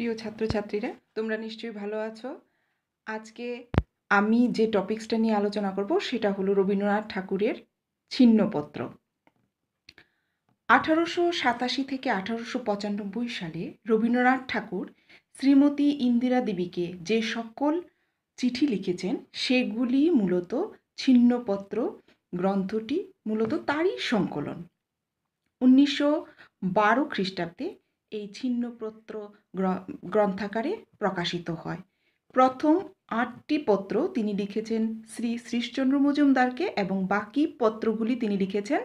প্রিয় ছাত্রছাত্রীরা, তোমরা নিশ্চয়ই ভালো আছো। আজকে আমি যে টপিক্সটা নিয়ে আলোচনা করব, সেটা হলো রবীন্দ্রনাথ ঠাকুরের ছিন্নপত্র। আঠারোশো সাতাশি থেকে আঠারোশো পঁচানব্বই সালে রবীন্দ্রনাথ ঠাকুর শ্রীমতী ইন্দিরা দেবীকে যে সকল চিঠি লিখেছেন, সেগুলি মূলত ছিন্নপত্র গ্রন্থটি মূলত তারই সংকলন। উনিশশো বারো খ্রিস্টাব্দে এই ছিন্নপত্র গ্রন্থাকারে প্রকাশিত হয়। প্রথম আটটি পত্র তিনি লিখেছেন শ্রী শ্রীশচন্দ্র মজুমদারকে এবং বাকি পত্রগুলি তিনি লিখেছেন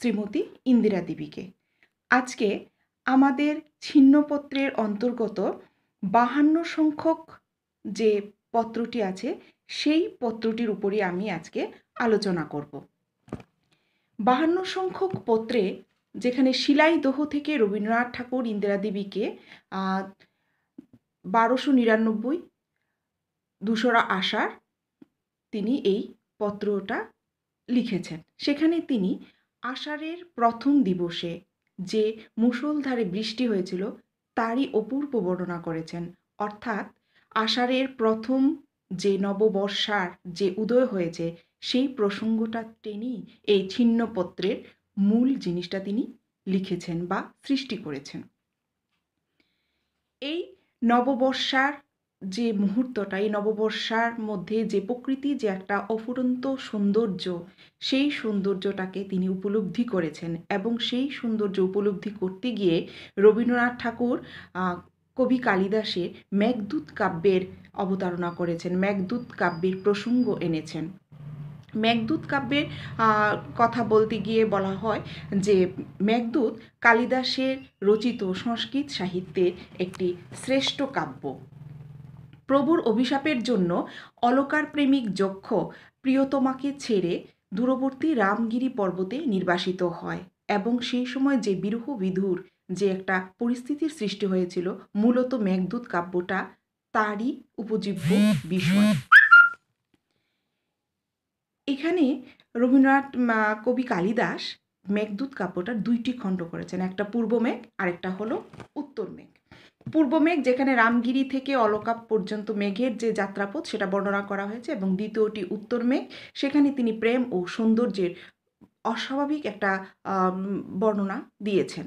শ্রীমতী ইন্দিরা দেবীকে। আজকে আমাদের ছিন্নপত্রের অন্তর্গত বাহান্ন সংখ্যক যে পত্রটি আছে, সেই পত্রটির উপরই আমি আজকে আলোচনা করব। বাহান্ন সংখ্যক পত্রে যেখানে শিলাই শিলাইদহ থেকে রবীন্দ্রনাথ ঠাকুর ইন্দিরা দেবীকে বারোশো নিরানব্বই দুশোরা আষাঢ় তিনি এই পত্রটা লিখেছেন। সেখানে তিনি আষাঢ়ের প্রথম দিবসে যে মুষলধারে বৃষ্টি হয়েছিল তারই অপূর্ব বর্ণনা করেছেন। অর্থাৎ আষাঢ়ের প্রথম যে নববর্ষার যে উদয় হয়েছে সেই প্রসঙ্গটা টেনেই এই ছিন্নপত্রের মূল জিনিসটা তিনি লিখেছেন বা সৃষ্টি করেছেন। এই নববর্ষার যে মুহূর্তটা, এই নববর্ষার মধ্যে যে প্রকৃতি, যে একটা অফুরন্ত সৌন্দর্য, সেই সৌন্দর্যটাকে তিনি উপলব্ধি করেছেন এবং সেই সৌন্দর্য উপলব্ধি করতে গিয়ে রবীন্দ্রনাথ ঠাকুর কবি কালিদাসের মেঘদূত কাব্যের অবতারণা করেছেন, মেঘদূত কাব্যের প্রসঙ্গ এনেছেন। মেঘদূত কাব্যের কথা বলতে গিয়ে বলা হয় যে মেঘদূত কালিদাসের রচিত সংস্কৃত সাহিত্যের একটি শ্রেষ্ঠ কাব্য। প্রভুর অভিশাপের জন্য অলকার প্রেমিক যক্ষ প্রিয়তমাকে ছেড়ে দূরবর্তী রামগিরি পর্বতে নির্বাসিত হয় এবং সেই সময় যে বিরহ বিধুর যে একটা পরিস্থিতির সৃষ্টি হয়েছিল, মূলত মেঘদূত কাব্যটা তারই উপজীব্য বিষয়। এখানে রবীন্দ্রনাথ কবি কালিদাস মেঘদূত কাব্যটার দুইটি খণ্ড করেছেন, একটা পূর্ব মেঘ, আরেকটা হলো উত্তর মেঘ। পূর্ব মেঘ যেখানে রামগিরি থেকে অলকাপ পর্যন্ত মেঘের যে যাত্রাপথ সেটা বর্ণনা করা হয়েছে এবং দ্বিতীয়টি উত্তর মেঘ, সেখানে তিনি প্রেম ও সৌন্দর্যের অস্বাভাবিক একটা বর্ণনা দিয়েছেন।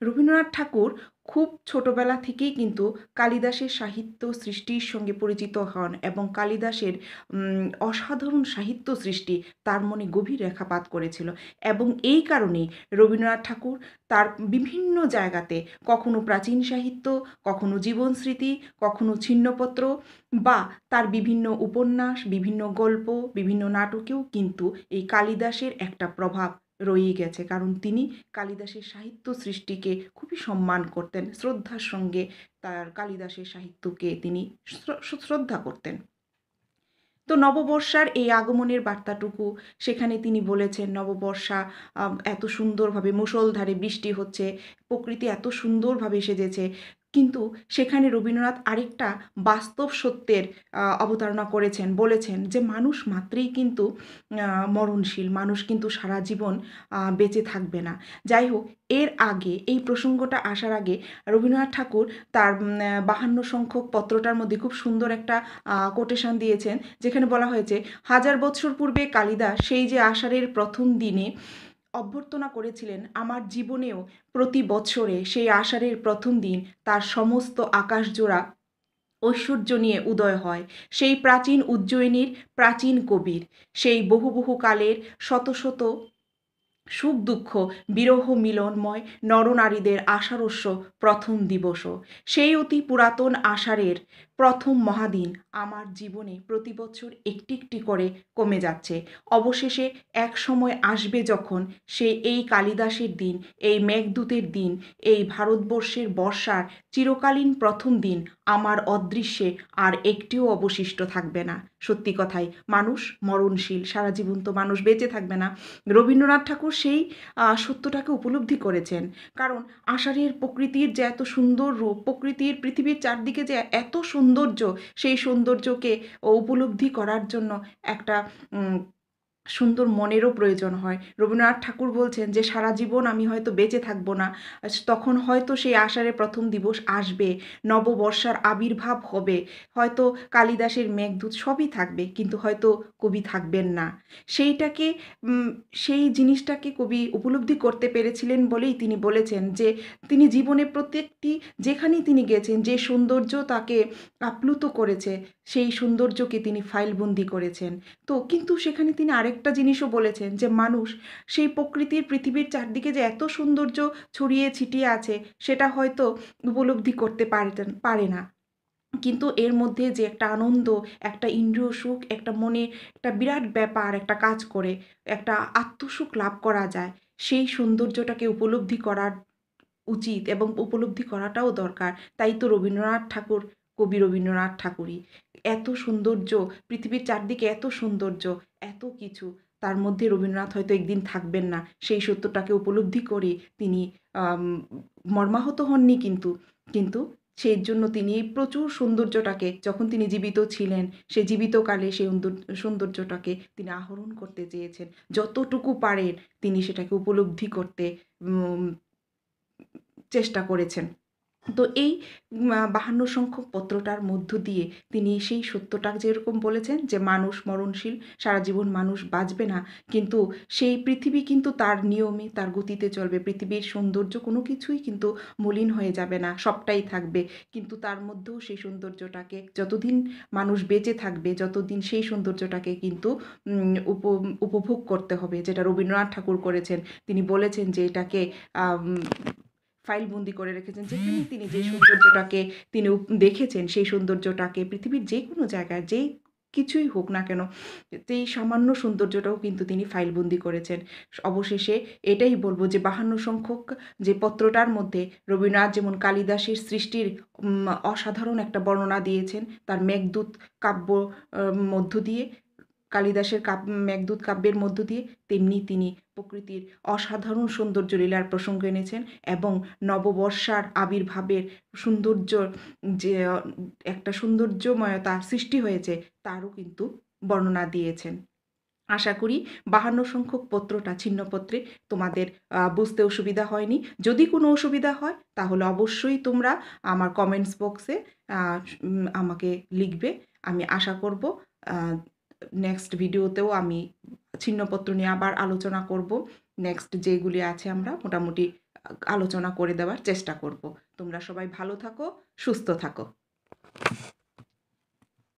রবীন্দ্রনাথ ঠাকুর খুব ছোটবেলা থেকেই কিন্তু কালিদাসের সাহিত্য সৃষ্টির সঙ্গে পরিচিত হন এবং কালিদাসের অসাধারণ সাহিত্য সৃষ্টি তার মনে গভীর রেখাপাত করেছিল। এবং এই কারণেই রবীন্দ্রনাথ ঠাকুর তার বিভিন্ন জায়গাতে কখনো প্রাচীন সাহিত্য, কখনো জীবন স্মৃতি, কখনো ছিন্নপত্র বা তার বিভিন্ন উপন্যাস, বিভিন্ন গল্প, বিভিন্ন নাটকেও কিন্তু এই কালিদাসের একটা প্রভাব রয়ে গেছে। কারণ তিনি কালিদাসের সাহিত্য সৃষ্টিকে খুবই সম্মান করতেন। শ্রদ্ধার সঙ্গে তার কালিদাসের সাহিত্যকে তিনি শ্রদ্ধা করতেন। তো নববর্ষার এই আগমনের বার্তাটুকু সেখানে তিনি বলেছেন, নববর্ষা এত সুন্দরভাবে মুষলধারে বৃষ্টি হচ্ছে, প্রকৃতি এত সুন্দরভাবে সেজেছে কিন্তু সেখানে রবীন্দ্রনাথ আরেকটা বাস্তব সত্যের অবতারণা করেছেন, বলেছেন যে মানুষ মাত্রেই কিন্তু মরণশীল, মানুষ কিন্তু সারা জীবন বেঁচে থাকবে না। যাই হোক, এর আগে, এই প্রসঙ্গটা আসার আগে রবীন্দ্রনাথ ঠাকুর তার বাহান্ন সংখ্যক পত্রটার মধ্যে খুব সুন্দর একটা কোটেশন দিয়েছেন, যেখানে বলা হয়েছে, হাজার বছর পূর্বে কালিদাস সেই যে আষাঢ়ের প্রথম দিনে অভ্যর্থনা করেছিলেন আমার জীবনেও প্রতি বছরে সেই আষাঢ়ের প্রথম দিন তার সমস্ত আকাশজোড়া ঐশ্বর্য নিয়ে উদয় হয়। সেই প্রাচীন উজ্জয়িনীর প্রাচীন কবির। সেই বহু বহু কালের শত শত সুখ দুঃখ বিরহ মিলনময় নরনারীদের আষাঢ়স্য প্রথম দিবসও সেই অতি পুরাতন আষাঢ়ের প্রথম মহাদিন আমার জীবনে প্রতি বছর একটি একটি করে কমে যাচ্ছে। অবশেষে এক সময় আসবে যখন সে এই কালিদাসের দিন, এই মেঘদূতের দিন, এই ভারতবর্ষের বর্ষার চিরকালীন প্রথম দিন আমার অদৃশ্যে আর একটিও অবশিষ্ট থাকবে না। সত্যি কথাই মানুষ মরণশীল, সারা জীবন তো মানুষ বেঁচে থাকবে না। রবীন্দ্রনাথ ঠাকুর সেই সত্যটাকে উপলব্ধি করেছেন। কারণ আষাঢ়ের প্রকৃতির যে এত সুন্দর রূপ, প্রকৃতির পৃথিবীর চারদিকে যে এত সৌন্দর্য সেই সৌন্দর্যকে উপলব্ধি করার জন্য একটা সুন্দর মনেরও প্রয়োজন হয়। রবীন্দ্রনাথ ঠাকুর বলছেন যে, সারা জীবন আমি হয়তো বেঁচে থাকব না। তখন হয়তো সেই আষাঢ়ে প্রথম দিবস আসবে। নববর্ষার আবির্ভাব হবে। হয়তো কালিদাসের মেঘদূত সবই থাকবে, কিন্তু হয়তো কবি থাকবেন না। সেইটাকে সেই জিনিসটাকে কবি উপলব্ধি করতে পেরেছিলেন বলেই তিনি বলেছেন যে, তিনি জীবনে প্রত্যেকটি, যেখানেই তিনি গেছেন, যে সৌন্দর্য তাকে আপ্লুত করেছে, সেই সৌন্দর্যকে তিনি ফাইলবন্দি করেছেন। তো, কিন্তু সেখানে তিনি আরেকটা জিনিসও বলেছেন যে মানুষ সেই প্রকৃতির পৃথিবীর চারদিকে যে এত সৌন্দর্য ছড়িয়ে ছিটিয়ে আছে, সেটা হয়তো উপলব্ধি করতে পারতেন, পারে না। কিন্তু এর মধ্যে যে একটা আনন্দ, একটা ইন্দ্রিয় সুখ, একটা মনে, একটা বিরাট ব্যাপার, একটা কাজ করে, একটা আত্মসুখ লাভ করা যায়, সেই সৌন্দর্যটাকে উপলব্ধি করার উচিত এবং উপলব্ধি করাটাও দরকার। তাই তো রবীন্দ্রনাথ ঠাকুর কবি রবীন্দ্রনাথ ঠাকুরই। এত সৌন্দর্য, পৃথিবীর চারদিকে এত সৌন্দর্য, এত কিছু। তার মধ্যে রবীন্দ্রনাথ হয়তো একদিন থাকবেন না। সেই সত্যটাকে উপলব্ধি করে তিনি মর্মাহত হননি কিন্তু। কিন্তু সেই জন্য তিনি এই প্রচুর সৌন্দর্যটাকে, যখন তিনি জীবিত ছিলেন, সে জীবিতকালে সেই সৌন্দর- সৌন্দর্যটাকে তিনি আহরণ করতে চেয়েছেন। যতটুকু পারেন তিনি সেটাকে উপলব্ধি করতে চেষ্টা করেছেন। তো এই বাহান্ন সংখ্যক পত্রটার মধ্য দিয়ে তিনি সেই সত্যটা যেরকম বলেছেন যে, মানুষ মরণশীল, সারা জীবন মানুষ বাঁচবে না। কিন্তু সেই পৃথিবী কিন্তু তার নিয়মে, তার গতিতে চলবে। পৃথিবীর সৌন্দর্য কোনো কিছুই কিন্তু মলিন হয়ে যাবে না, সবটাই থাকবে। কিন্তু তার মধ্যেও সেই সৌন্দর্যটাকে যতদিন মানুষ বেঁচে থাকবে, যতদিন সেই সৌন্দর্যটাকে কিন্তু উপ, উপভোগ করতে হবে, যেটা রবীন্দ্রনাথ ঠাকুর করেছেন। তিনি বলেছেন যে, এটাকে ফাইলবন্দি করে রেখেছেন, যেখানে তিনি যে সৌন্দর্যটাকে তিনি দেখেছেন, সেই সৌন্দর্যটাকে পৃথিবীর যে কোনো জায়গায় যেই কিছুই হোক না কেন, সেই সামান্য সৌন্দর্যটাও কিন্তু তিনি ফাইলবন্দি করেছেন। অবশেষে এটাই বলব যে বাহান্ন সংখ্যক যে পত্রটার মধ্যে রবীন্দ্রনাথ যেমন কালিদাসের সৃষ্টির অসাধারণ একটা বর্ণনা দিয়েছেন, তার মেঘদূত কাব্য মধ্য দিয়ে, কালিদাসের কাব্য মেঘদূত কাব্যের মধ্য দিয়ে, তেমনি তিনি প্রকৃতির অসাধারণ সৌন্দর্য লীলার প্রসঙ্গ এনেছেন এবং নববর্ষার আবির্ভাবের সৌন্দর্য যে একটা সৌন্দর্যময়তা সৃষ্টি হয়েছে তারও কিন্তু বর্ণনা দিয়েছেন। আশা করি বাহান্ন সংখ্যক পত্রটা ছিন্নপত্রে তোমাদের বুঝতে অসুবিধা হয়নি। যদি কোনো অসুবিধা হয় তাহলে অবশ্যই তোমরা আমার কমেন্টস বক্সে আমাকে লিখবে। আমি আশা করব নেক্সট ভিডিওতেও আমি ছিন্নপত্র নিয়ে আবার আলোচনা করব। নেক্সট যেগুলি আছে আমরা মোটামুটি, আলোচনা করে দেওয়ার চেষ্টা করব। তোমরা সবাই ভালো থাকো, সুস্থ থাকো।